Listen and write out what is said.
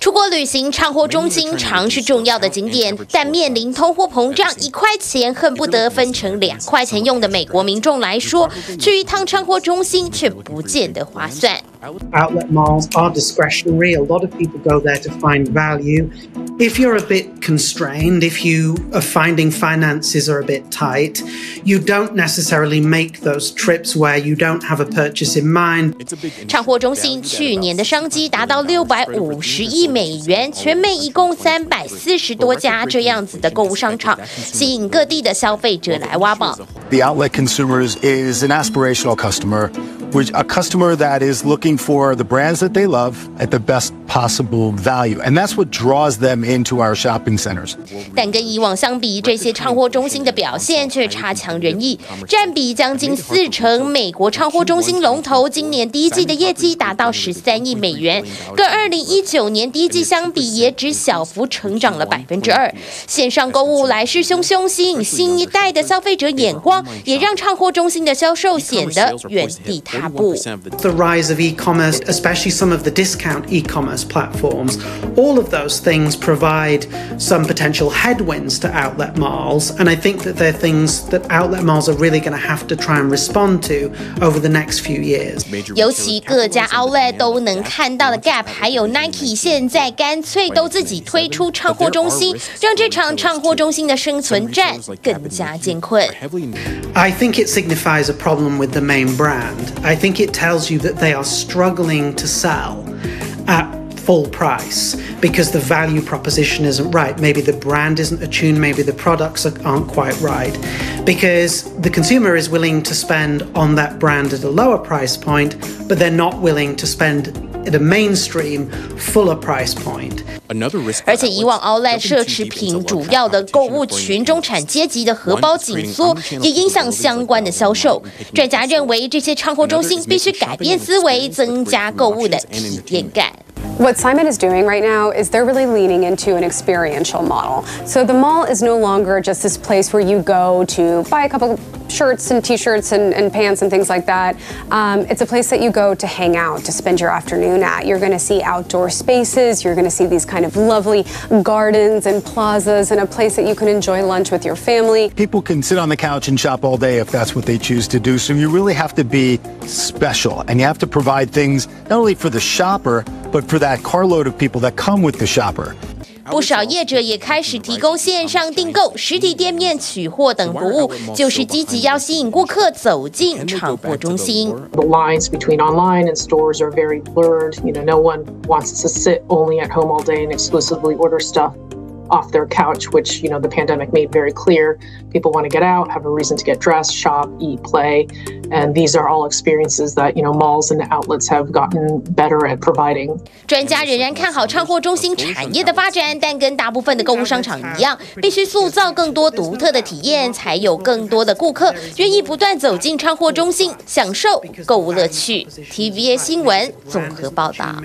出国旅行，畅货中心常是重要的景点，但面临通货膨胀，一块钱恨不得分成两块钱用的美国民众来说，去一趟畅货中心却不见得划算。Outlet malls are discretionary. A lot of people go there to find value. If you're a bit constrained, if you are finding finances are a bit tight, you don't necessarily make those trips where you don't have a purchase in mind. 畅货中心去年的商机达到六百五十亿美元，全美一共三百四十多家这样子的购物商场，吸引各地的消费者来挖宝。The outlet consumers is an aspirational customer which a customer that is looking for the brands that they love at the best possible value. And that's what draws them into our shopping centers. 但跟以往相比，这些唱货中心的表现却差强人意，占比将近四成。美国唱货中心龙头今年第一季的业绩达到十三亿美元，跟二零一九年第一季相比，也只小幅成长了百分之二。线上购物来势汹汹，吸引新一代的消费者眼光，也让唱货中心的销售显得原地踏步。The rise of e-commerce, especially some of the discount e-commerce commerce platforms, all of those things provide some potential headwinds to outlet malls. And I think that they're things that outlet malls are really going to have to try and respond to over the next few years. 尤其各家 outlet 都能看到的 Gap 还有 Nike 现在干脆都自己推出畅货中心，让这场畅货中心的生存战更加艰困。I think it signifies a problem with the main brand. I think it tells you that they are struggling to sell at full price because the value proposition isn't right. Maybe the brand isn't attuned, maybe the products aren't quite right. Because the consumer is willing to spend on that brand at a lower price point, but they're not willing to spend at a mainstream fuller price point. 而且以往 Outlet 奢侈品主要的购物群中产阶级的荷包紧缩，也影响相关的销售。专家认为，这些唱货中心必须改变思维，增加购物的体验感。 What Simon is doing right now is they're really leaning into an experiential model. So the mall is no longer just this place where you go to buy a couple shirts and t-shirts and, and, pants and things like that. Um, it's a place that you go to hang out, to spend your afternoon at. You're going to see outdoor spaces. You're going to see these kind of lovely gardens and plazas and a place that you can enjoy lunch with your family. People can sit on the couch and shop all day if that's what they choose to do. So you really have to be special and you have to provide things not only for the shopper, but for that carload of people that come with the shopper. 不少业者也开始提供线上订购、实体店面取货等服务，就是积极要吸引顾客走进畅货中心。The lines between online and stores are very blurred. You know, no one wants to sit only at home all day and exclusively order stuff off their couch, which, you know, the pandemic made very clear. People want to get out, have a reason to get dressed, shop, eat, play. And these are all experiences that, you know, malls and outlets have gotten better at providing. 专家仍然看好唱货中心产业的发展，但跟大部分的购物商场一样，必须塑造更多独特的体验，才有更多的顾客愿意不断走进唱货中心，享受购物乐趣。TVA 新闻综合报道。